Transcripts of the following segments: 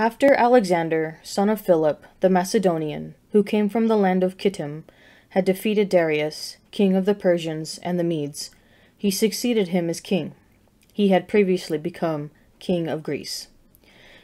After Alexander, son of Philip, the Macedonian, who came from the land of Kittim, had defeated Darius, king of the Persians and the Medes, he succeeded him as king. He had previously become king of Greece.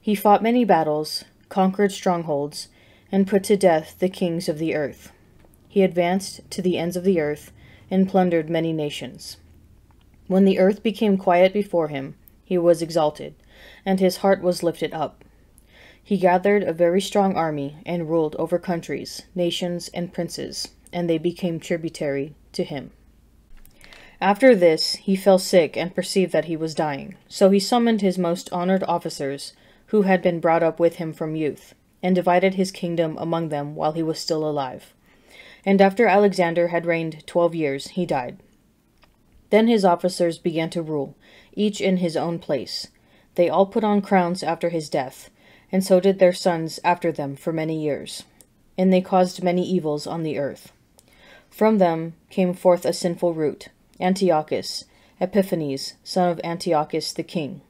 He fought many battles, conquered strongholds, and put to death the kings of the earth. He advanced to the ends of the earth and plundered many nations. When the earth became quiet before him, he was exalted, and his heart was lifted up. He gathered a very strong army and ruled over countries, nations, and princes, and they became tributary to him. After this, he fell sick and perceived that he was dying. So he summoned his most honored officers, who had been brought up with him from youth, and divided his kingdom among them while he was still alive. And after Alexander had reigned twelve years, he died. Then his officers began to rule, each in his own place. They all put on crowns after his death, and so did their sons after them for many years. And they caused many evils on the earth. From them came forth a sinful root, Antiochus, Epiphanes, son of Antiochus the king.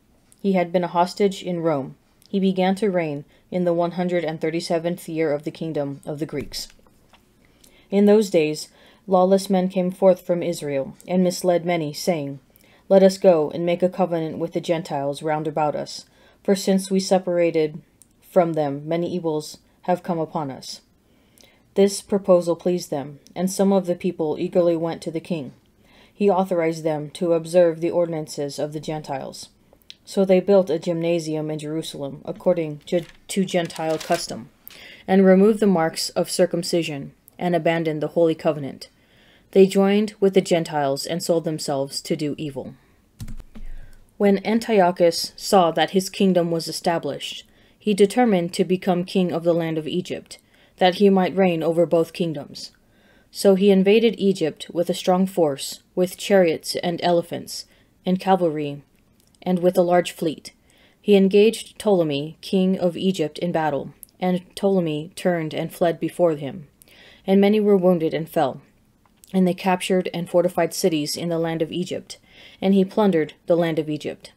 He had been a hostage in Rome. He began to reign in the one hundred and thirty seventh year of the kingdom of the Greeks. In those days, lawless men came forth from Israel, and misled many, saying, Let us go and make a covenant with the Gentiles round about us, for since we separated from them, many evils have come upon us. This proposal pleased them, and some of the people eagerly went to the king. He authorized them to observe the ordinances of the Gentiles. So they built a gymnasium in Jerusalem, according to Gentile custom, and removed the marks of circumcision, and abandoned the holy covenant. They joined with the Gentiles and sold themselves to do evil. When Antiochus saw that his kingdom was established, he determined to become king of the land of Egypt, that he might reign over both kingdoms. So he invaded Egypt with a strong force, with chariots and elephants, and cavalry, and with a large fleet. He engaged Ptolemy, king of Egypt, in battle, and Ptolemy turned and fled before him. And many were wounded and fell. And they captured and fortified cities in the land of Egypt, and he plundered the land of Egypt.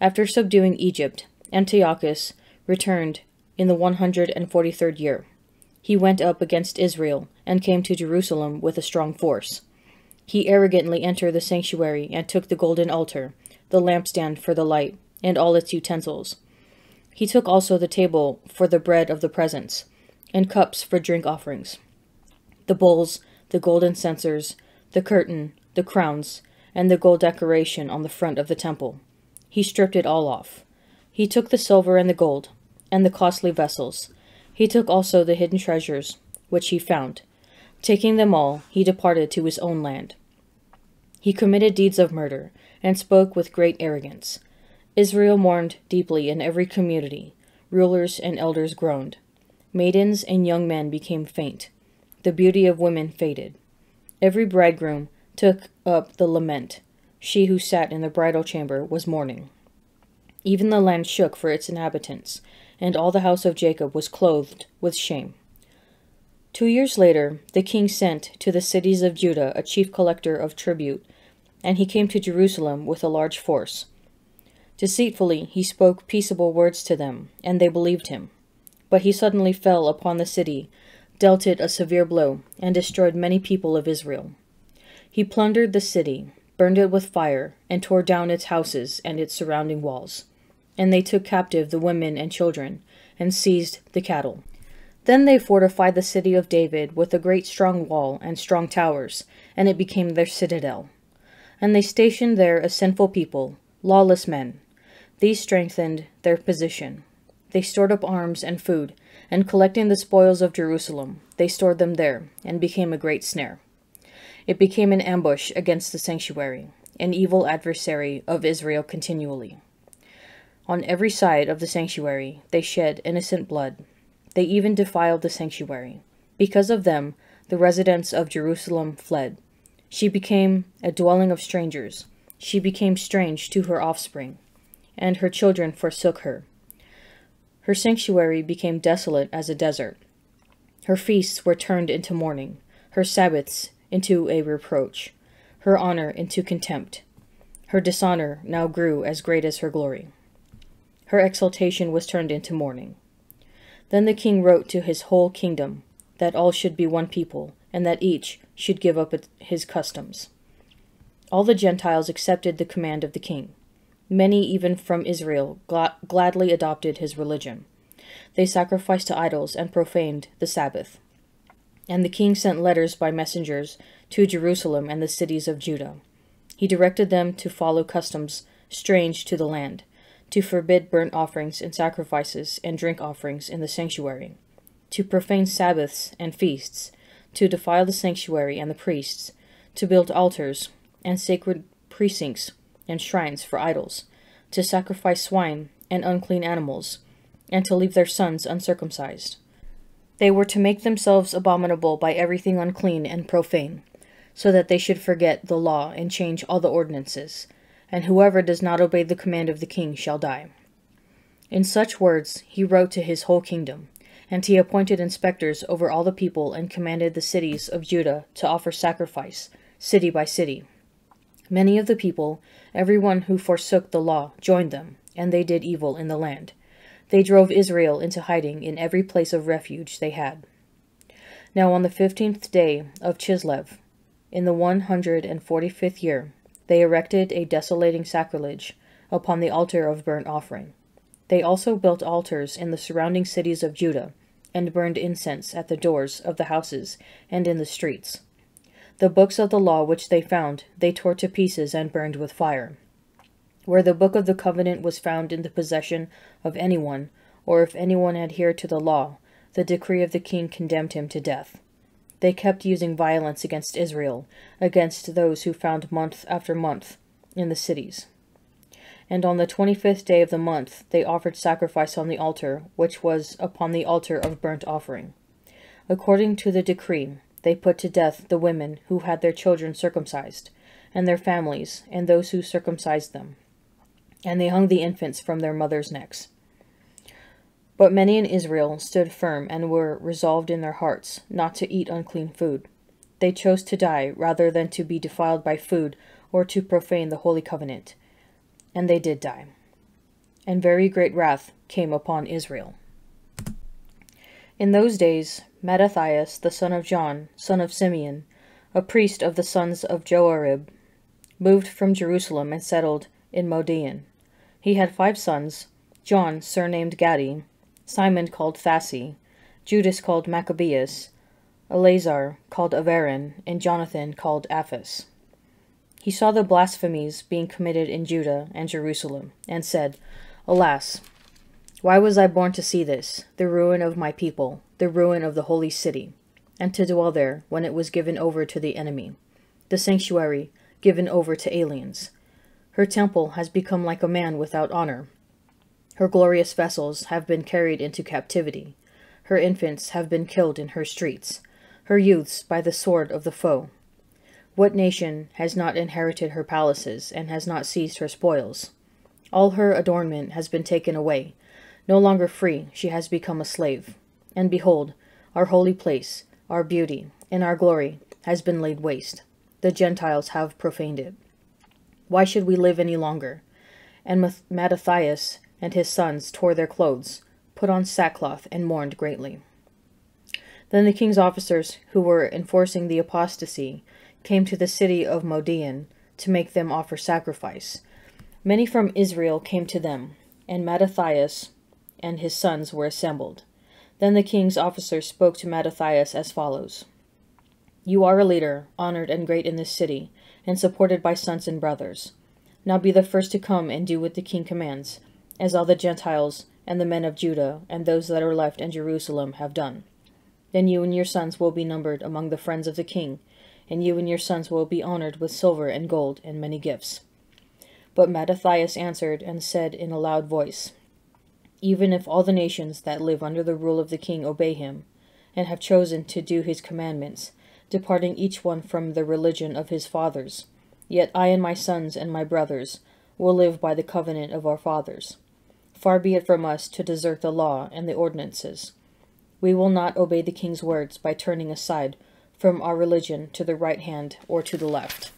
After subduing Egypt, Antiochus returned in the one hundred and forty third year. He went up against Israel, and came to Jerusalem with a strong force. He arrogantly entered the sanctuary, and took the golden altar, the lampstand for the light, and all its utensils. He took also the table for the bread of the presence, and cups for drink offerings, the bowls, the golden censers, the curtain, the crowns, and the gold decoration on the front of the temple. He stripped it all off. He took the silver and the gold, and the costly vessels. He took also the hidden treasures, which he found. Taking them all, he departed to his own land. He committed deeds of murder, and spoke with great arrogance. Israel mourned deeply in every community. Rulers and elders groaned. Maidens and young men became faint. The beauty of women faded. Every bridegroom took up the lament. She who sat in the bridal chamber was mourning. Even the land shook for its inhabitants, and all the house of Jacob was clothed with shame. Two years later, the king sent to the cities of Judah a chief collector of tribute, and he came to Jerusalem with a large force. Deceitfully, he spoke peaceable words to them, and they believed him. But he suddenly fell upon the city, dealt it a severe blow, and destroyed many people of Israel. He plundered the city, burned it with fire, and tore down its houses and its surrounding walls. And they took captive the women and children, and seized the cattle. Then they fortified the city of David with a great strong wall and strong towers, and it became their citadel. And they stationed there a sinful people, lawless men. These strengthened their position. They stored up arms and food, and collecting the spoils of Jerusalem, they stored them there, and became a great snare. It became an ambush against the sanctuary, an evil adversary of Israel continually. On every side of the sanctuary they shed innocent blood. They even defiled the sanctuary. Because of them, the residents of Jerusalem fled. She became a dwelling of strangers. She became strange to her offspring, and her children forsook her. Her sanctuary became desolate as a desert. Her feasts were turned into mourning, her Sabbaths into a reproach, her honor into contempt. Her dishonor now grew as great as her glory. Her exultation was turned into mourning. Then the king wrote to his whole kingdom that all should be one people, and that each should give up his customs. All the Gentiles accepted the command of the king. Many, even from Israel, gladly adopted his religion. They sacrificed to idols and profaned the Sabbath. And the king sent letters by messengers to Jerusalem and the cities of Judah. He directed them to follow customs strange to the land, to forbid burnt offerings and sacrifices and drink offerings in the sanctuary, to profane Sabbaths and feasts, to defile the sanctuary and the priests, to build altars and sacred precincts and shrines for idols, to sacrifice swine and unclean animals, and to leave their sons uncircumcised. They were to make themselves abominable by everything unclean and profane, so that they should forget the law and change all the ordinances, and whoever does not obey the command of the king shall die. In such words he wrote to his whole kingdom, and he appointed inspectors over all the people and commanded the cities of Judah to offer sacrifice, city by city. Many of the people, every one who forsook the law, joined them, and they did evil in the land. They drove Israel into hiding in every place of refuge they had. Now on the fifteenth day of Chislev, in the one hundred and forty-fifth year, they erected a desolating sacrilege upon the altar of burnt offering. They also built altars in the surrounding cities of Judah, and burned incense at the doors of the houses and in the streets. The books of the law which they found, they tore to pieces and burned with fire. Where the book of the covenant was found in the possession of anyone, or if anyone adhered to the law, the decree of the king condemned him to death. They kept using violence against Israel, against those who found month after month in the cities. And on the twenty fifth day of the month they offered sacrifice on the altar, which was upon the altar of burnt offering. According to the decree, they put to death the women who had their children circumcised, and their families, and those who circumcised them. And they hung the infants from their mothers' necks. But many in Israel stood firm and were resolved in their hearts not to eat unclean food. They chose to die rather than to be defiled by food or to profane the holy covenant. And they did die. And very great wrath came upon Israel. In those days, Mattathias, the son of John, son of Simeon, a priest of the sons of Joarib, moved from Jerusalem and settled in Modein. He had five sons, John, surnamed Gaddi, Simon called Thassi, Judas called Maccabeus, Eleazar called Avaran, and Jonathan called Apphus. He saw the blasphemies being committed in Judah and Jerusalem, and said, Alas, why was I born to see this, the ruin of my people, the ruin of the holy city, and to dwell there when it was given over to the enemy, the sanctuary given over to aliens? Her temple has become like a man without honor, her glorious vessels have been carried into captivity. Her infants have been killed in her streets, her youths by the sword of the foe. What nation has not inherited her palaces, and has not seized her spoils? All her adornment has been taken away. No longer free, she has become a slave. And behold, our holy place, our beauty, and our glory has been laid waste. The Gentiles have profaned it. Why should we live any longer? And Mattathias and his sons tore their clothes, put on sackcloth, and mourned greatly. Then the king's officers, who were enforcing the apostasy, came to the city of Modein to make them offer sacrifice. Many from Israel came to them, and Mattathias and his sons were assembled. Then the king's officers spoke to Mattathias as follows You are a leader, honored and great in this city, and supported by sons and brothers. Now be the first to come and do what the king commands as all the Gentiles and the men of Judah and those that are left in Jerusalem have done. Then you and your sons will be numbered among the friends of the king, and you and your sons will be honored with silver and gold and many gifts. But Mattathias answered and said in a loud voice, Even if all the nations that live under the rule of the king obey him, and have chosen to do his commandments, departing each one from the religion of his fathers, yet I and my sons and my brothers will live by the covenant of our fathers. Far be it from us to desert the law and the ordinances. We will not obey the king's words by turning aside from our religion to the right hand or to the left.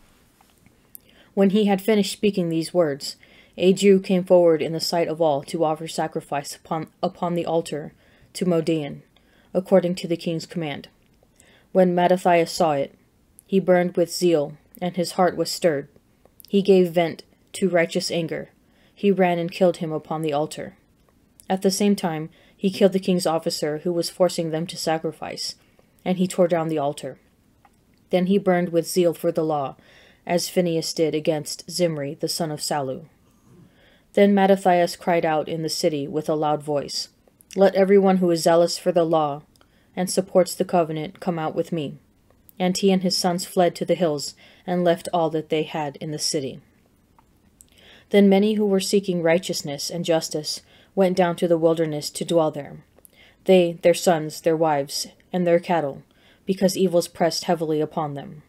When he had finished speaking these words, a Jew came forward in the sight of all to offer sacrifice upon, upon the altar to Modein, according to the king's command. When Mattathias saw it, he burned with zeal, and his heart was stirred. He gave vent to righteous anger. He ran and killed him upon the altar. At the same time, he killed the king's officer who was forcing them to sacrifice, and he tore down the altar. Then he burned with zeal for the law, as Phinehas did against Zimri the son of Salu. Then Mattathias cried out in the city with a loud voice, Let everyone who is zealous for the law and supports the covenant come out with me. And he and his sons fled to the hills and left all that they had in the city. Then many who were seeking righteousness and justice went down to the wilderness to dwell there, they, their sons, their wives, and their cattle, because evils pressed heavily upon them.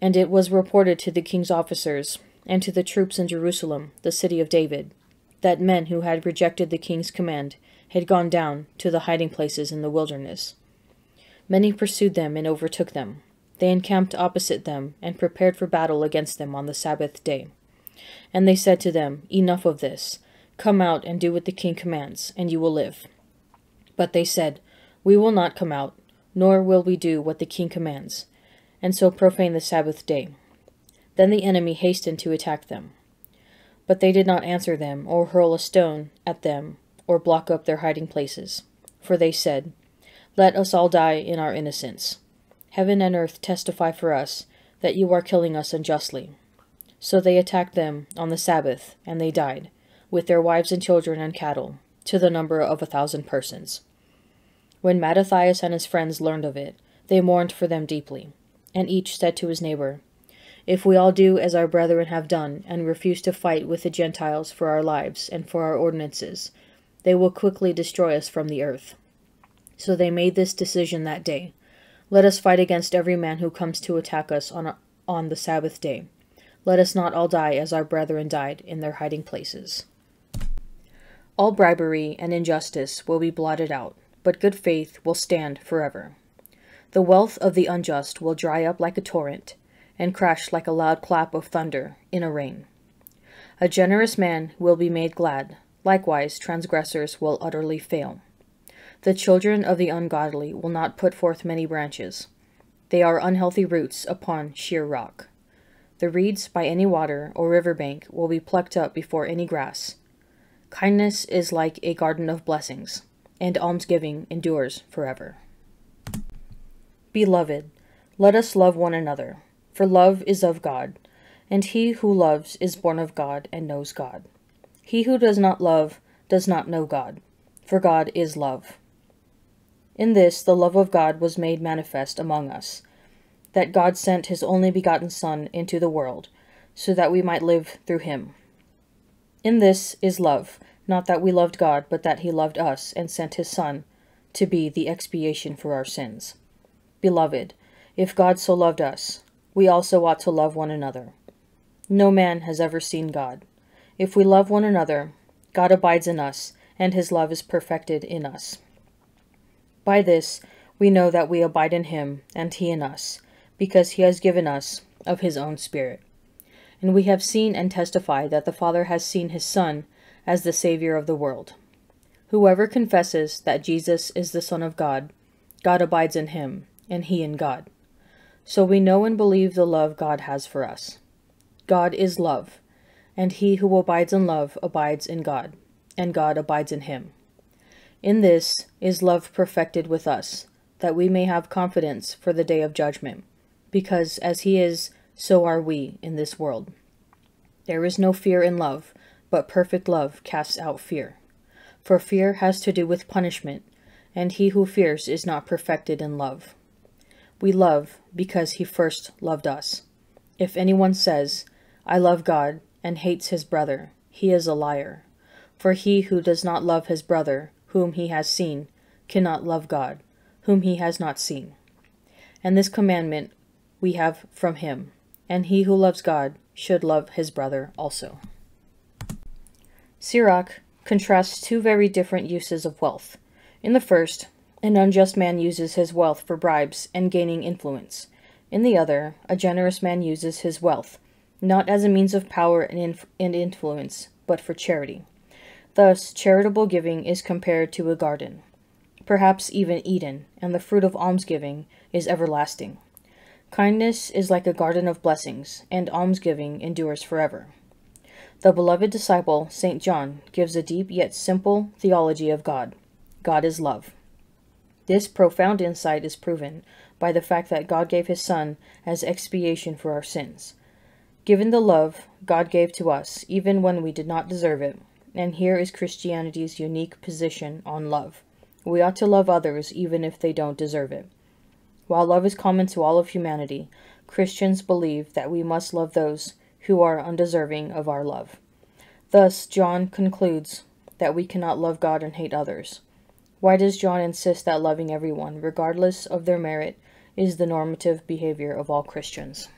And it was reported to the king's officers and to the troops in Jerusalem, the city of David, that men who had rejected the king's command had gone down to the hiding places in the wilderness. Many pursued them and overtook them. They encamped opposite them and prepared for battle against them on the Sabbath day. And they said to them, Enough of this. Come out and do what the king commands, and you will live. But they said, We will not come out, nor will we do what the king commands, and so profane the Sabbath day. Then the enemy hastened to attack them. But they did not answer them, or hurl a stone at them, or block up their hiding places. For they said, Let us all die in our innocence. Heaven and earth testify for us that you are killing us unjustly. So they attacked them on the Sabbath, and they died with their wives and children and cattle, to the number of a thousand persons. When Mattathias and his friends learned of it, they mourned for them deeply, and each said to his neighbor, If we all do as our brethren have done, and refuse to fight with the Gentiles for our lives and for our ordinances, they will quickly destroy us from the earth. So they made this decision that day. Let us fight against every man who comes to attack us on, on the Sabbath day. Let us not all die as our brethren died in their hiding places. All bribery and injustice will be blotted out, but good faith will stand forever. The wealth of the unjust will dry up like a torrent, and crash like a loud clap of thunder in a rain. A generous man will be made glad, likewise transgressors will utterly fail. The children of the ungodly will not put forth many branches. They are unhealthy roots upon sheer rock. The reeds by any water or river bank will be plucked up before any grass, Kindness is like a garden of blessings, and almsgiving endures forever. Beloved, let us love one another, for love is of God, and he who loves is born of God and knows God. He who does not love does not know God, for God is love. In this the love of God was made manifest among us, that God sent his only begotten Son into the world, so that we might live through him. In this is love, not that we loved God, but that he loved us and sent his Son to be the expiation for our sins. Beloved, if God so loved us, we also ought to love one another. No man has ever seen God. If we love one another, God abides in us, and his love is perfected in us. By this we know that we abide in him, and he in us, because he has given us of his own Spirit. And we have seen and testify that the Father has seen his Son as the Savior of the world. Whoever confesses that Jesus is the Son of God, God abides in him, and he in God. So we know and believe the love God has for us. God is love, and he who abides in love abides in God, and God abides in him. In this is love perfected with us, that we may have confidence for the day of judgment, because as he is, so are we in this world. There is no fear in love, but perfect love casts out fear. For fear has to do with punishment, and he who fears is not perfected in love. We love because he first loved us. If anyone says, I love God, and hates his brother, he is a liar. For he who does not love his brother, whom he has seen, cannot love God, whom he has not seen. And this commandment we have from him, and he who loves God should love his brother also. Sirach contrasts two very different uses of wealth. In the first, an unjust man uses his wealth for bribes and gaining influence. In the other, a generous man uses his wealth not as a means of power and, inf- and influence, but for charity. Thus, charitable giving is compared to a garden, perhaps even Eden, and the fruit of almsgiving is everlasting. Kindness is like a garden of blessings, and almsgiving endures forever. The beloved disciple, St. John, gives a deep yet simple theology of God. God is love. This profound insight is proven by the fact that God gave his Son as expiation for our sins. Given the love God gave to us, even when we did not deserve it, and here is Christianity's unique position on love. We ought to love others even if they don't deserve it. While love is common to all of humanity, Christians believe that we must love those who are undeserving of our love. Thus, John concludes that we cannot love God and hate others. Why does John insist that loving everyone, regardless of their merit, is the normative behavior of all Christians?